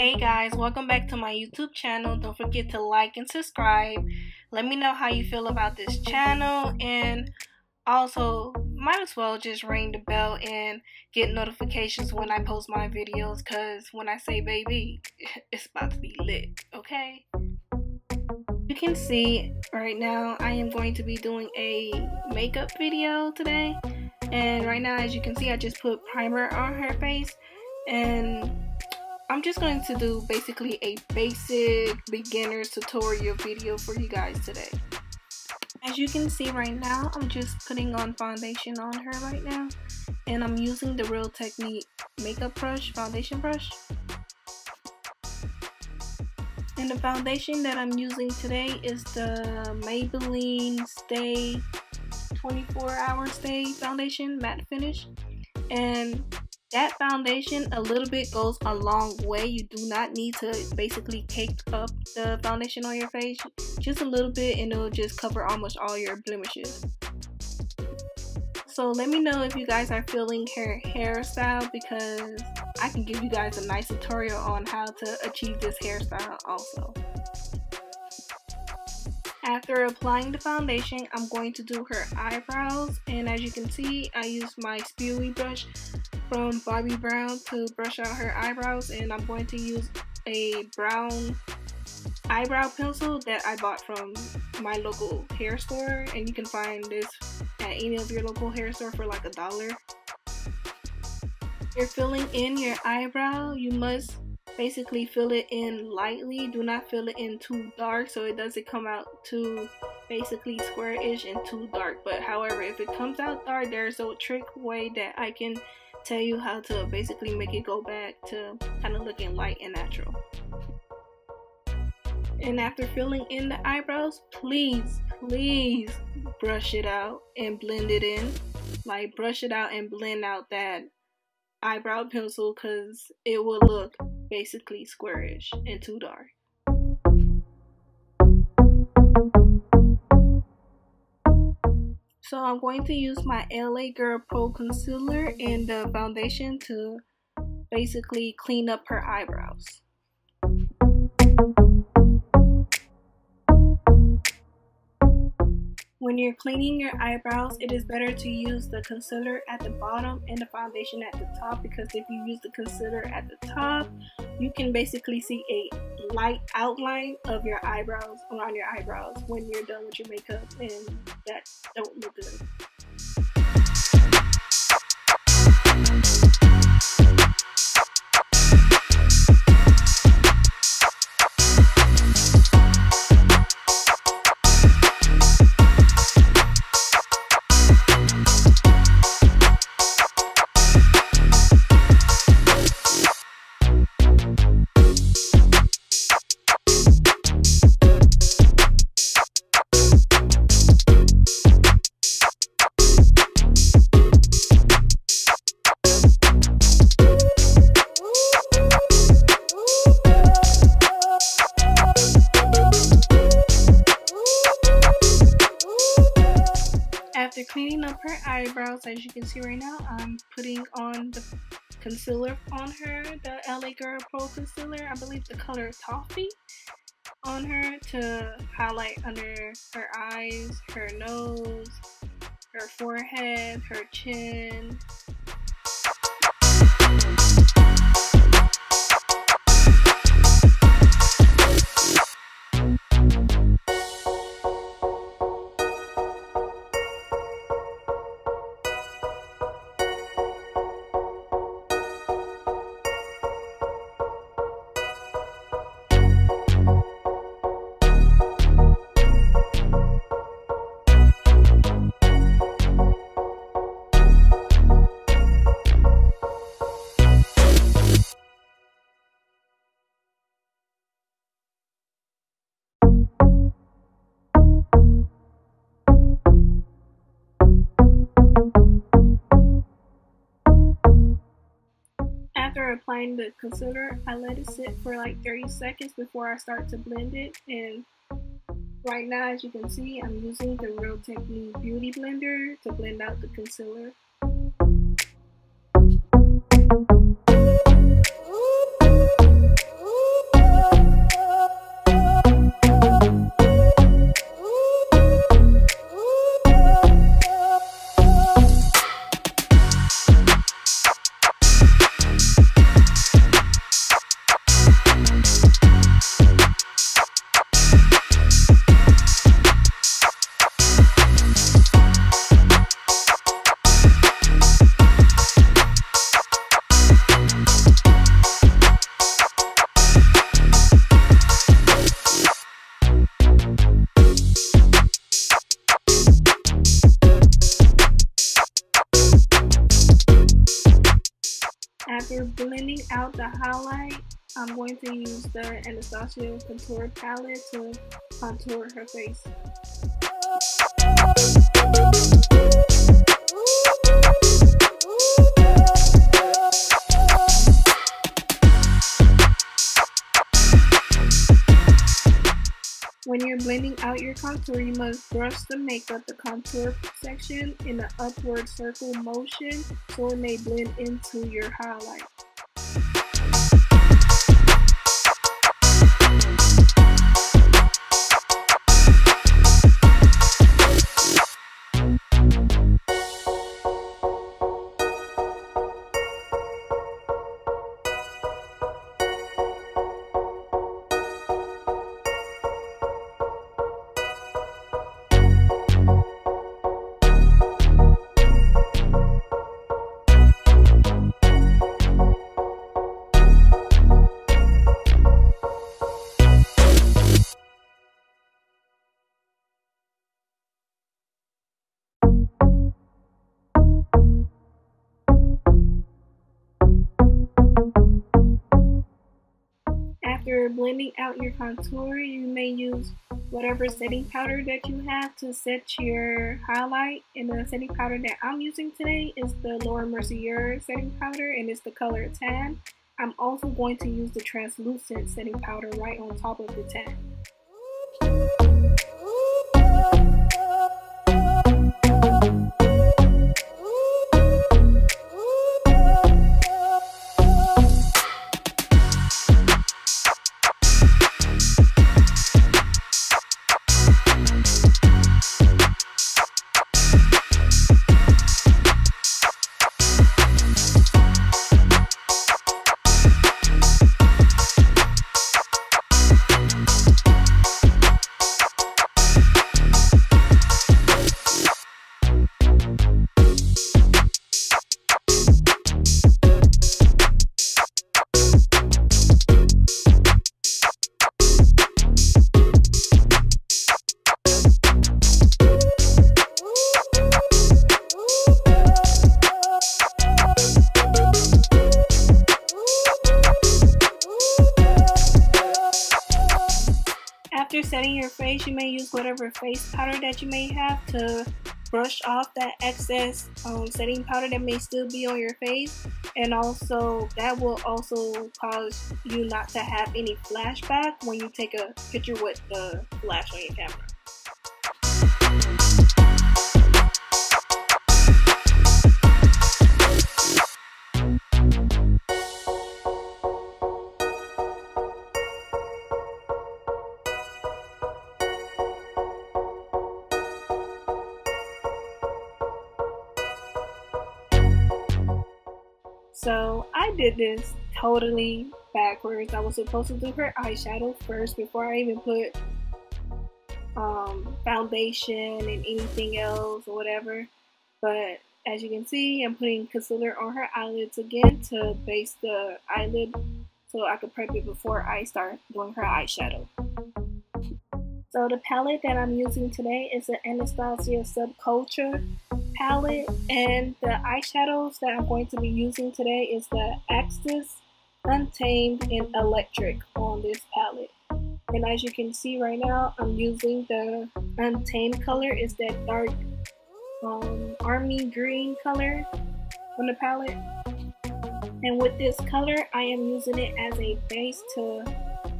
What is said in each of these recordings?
Hey guys, welcome back to my YouTube channel. Don't forget to like and subscribe. Let me know how you feel about this channel and also might as well just ring the bell and get notifications when I post my videos because when I say baby, it's about to be lit, okay? You can see right now I am going to be doing a makeup video today and right now as you can see I just put primer on her face and I'm just going to do basically a basic beginner tutorial video for you guys today. As you can see right now, I'm just putting on foundation on her right now. And I'm using the Real Technique makeup brush, foundation brush. And the foundation that I'm using today is the Maybelline Stay 24 Hour Stay Foundation Matte Finish. And that foundation a little bit goes a long way. You do not need to basically cake up the foundation on your face. Just a little bit and it'll just cover almost all your blemishes. So let me know if you guys are feeling her hairstyle because I can give you guys a nice tutorial on how to achieve this hairstyle also. After applying the foundation, I'm going to do her eyebrows. And as you can see, I use my spoolie brush from Bobbi Brown to brush out her eyebrows. And I'm going to use a brown eyebrow pencil that I bought from my local hair store. And you can find this at any of your local hair store for like a dollar. You're filling in your eyebrow, you must basically fill it in lightly. Do not fill it in too dark so it doesn't come out too basically square-ish and too dark. But however, if it comes out dark, there's a trick way that I can tell you how to basically make it go back to kind of looking light and natural. And after filling in the eyebrows, please, please brush it out and blend it in. Like brush it out and blend out that eyebrow pencil because it will look basically squarish and too dark. So I'm going to use my LA Girl Pro Concealer and the foundation to basically clean up her eyebrows. When you're cleaning your eyebrows, it is better to use the concealer at the bottom and the foundation at the top because if you use the concealer at the top, you can basically see a light outline of your eyebrows around your eyebrows when you're done with your makeup and that don't look good. As you can see right now, I'm putting on the concealer on her, the LA Girl Pro Concealer. I believe the color Toffee on her to highlight under her eyes, her nose, her forehead, her chin, Applying the concealer, I let it sit for like 30 seconds before I start to blend it. And right now, as you can see, I'm using the Real Technique Beauty Blender to blend out the concealer. Highlight, I'm going to use the Anastasia Contour Palette to contour her face. When you're blending out your contour, you must brush the makeup, the contour section, in an upward circle motion so it may blend into your highlight. After blending out your contour, you may use whatever setting powder that you have to set your highlight. And the setting powder that I'm using today is the Laura Mercier setting powder and it's the color tan. I'm also going to use the translucent setting powder right on top of the tan. Setting your face, you may use whatever face powder that you may have to brush off that excess um, setting powder that may still be on your face and also that will also cause you not to have any flashback when you take a picture with the flash on your camera. Did this totally backwards. I was supposed to do her eyeshadow first before I even put um, foundation and anything else or whatever. But as you can see, I'm putting concealer on her eyelids again to base the eyelid so I could prep it before I start doing her eyeshadow. So the palette that I'm using today is the Anastasia Subculture palette and the eyeshadows that I'm going to be using today is the Axis Untamed and Electric on this palette. And as you can see right now, I'm using the Untamed color. It's that dark um, army green color on the palette. And with this color, I am using it as a base to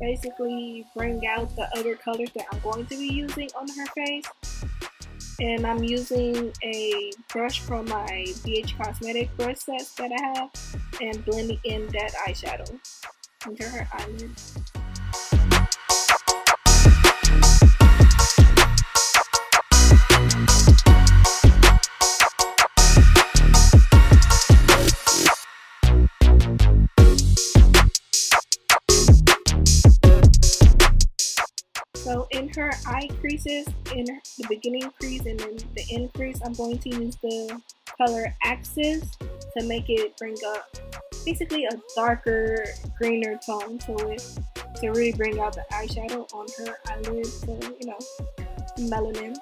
basically bring out the other colors that I'm going to be using on her face and I'm using a brush from my BH Cosmetic brush sets that I have and blending in that eyeshadow under her eyelid. Creases, in the beginning crease and then the end crease, I'm going to use the color Axis to make it bring up basically a darker, greener tone to it to really bring out the eyeshadow on her eyelids, to, you know, melanin.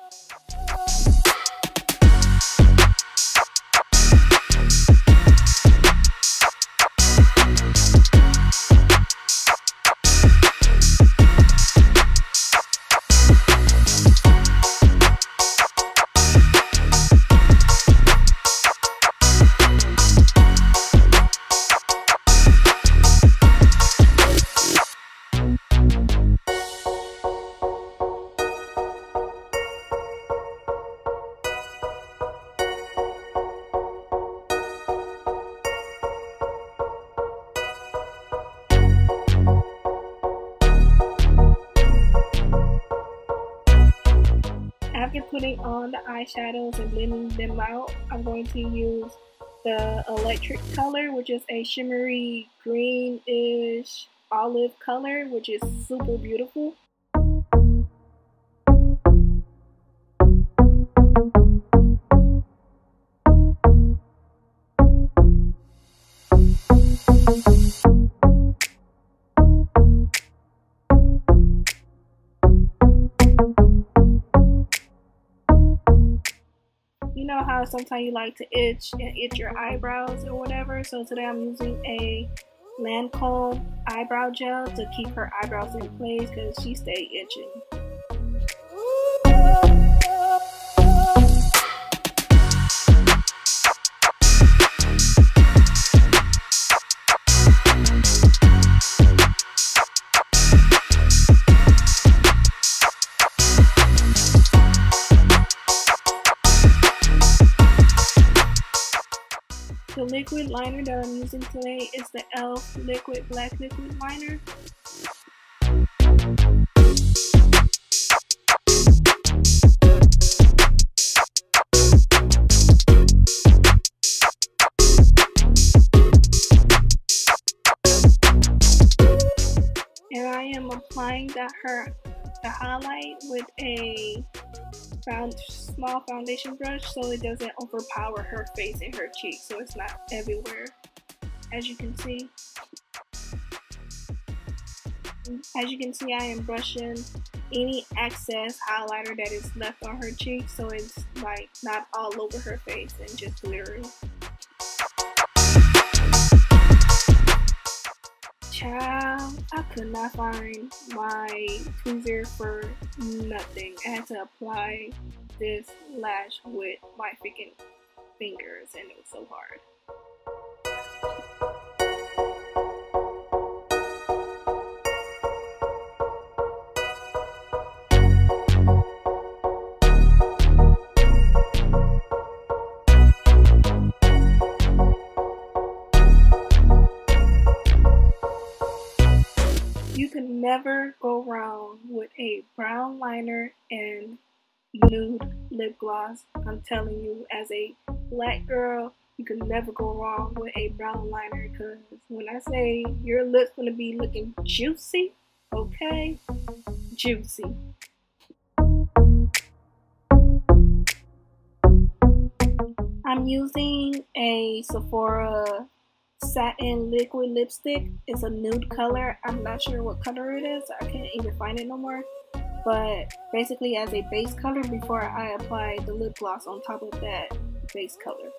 On the eyeshadows and blending them out, I'm going to use the electric color, which is a shimmery greenish olive color, which is super beautiful. Sometimes you like to itch and itch your eyebrows or whatever. So today I'm using a Lancome eyebrow gel to keep her eyebrows in place because she stay itching. Liquid liner that I'm using today is the e.l.f. Liquid Black Liquid Liner. And I am applying that her the highlight with a found small foundation brush so it doesn't overpower her face and her cheeks so it's not everywhere as you can see. As you can see I am brushing any excess highlighter that is left on her cheeks so it's like not all over her face and just glittery Child, I could not find my tweezer for nothing. I had to apply this lash with my freaking fingers and it was so hard. Lip gloss. I'm telling you, as a black girl, you can never go wrong with a brown liner because when I say your lips gonna be looking juicy, okay? Juicy. I'm using a Sephora satin liquid lipstick. It's a nude color. I'm not sure what color it is. I can't even find it no more. But basically as a base color before I apply the lip gloss on top of that base color.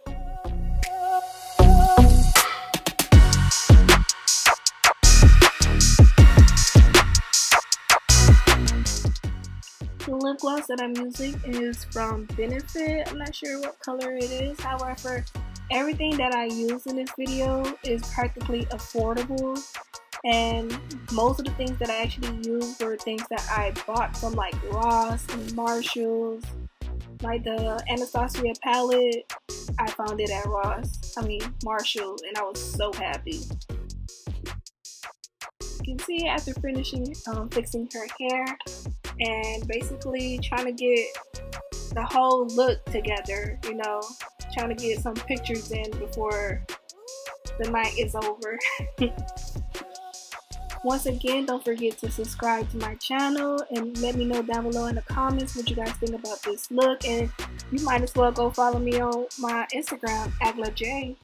The lip gloss that I'm using is from Benefit. I'm not sure what color it is. However, everything that I use in this video is practically affordable and most of the things that I actually used were things that I bought from like Ross and Marshalls like the Anastasia palette I found it at Ross I mean Marshall and I was so happy you can see after finishing um, fixing her hair and basically trying to get the whole look together you know trying to get some pictures in before the night is over. Once again, don't forget to subscribe to my channel and let me know down below in the comments what you guys think about this look. And you might as well go follow me on my Instagram, AgglaJ.